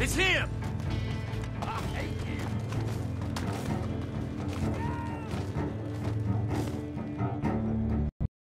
It's him!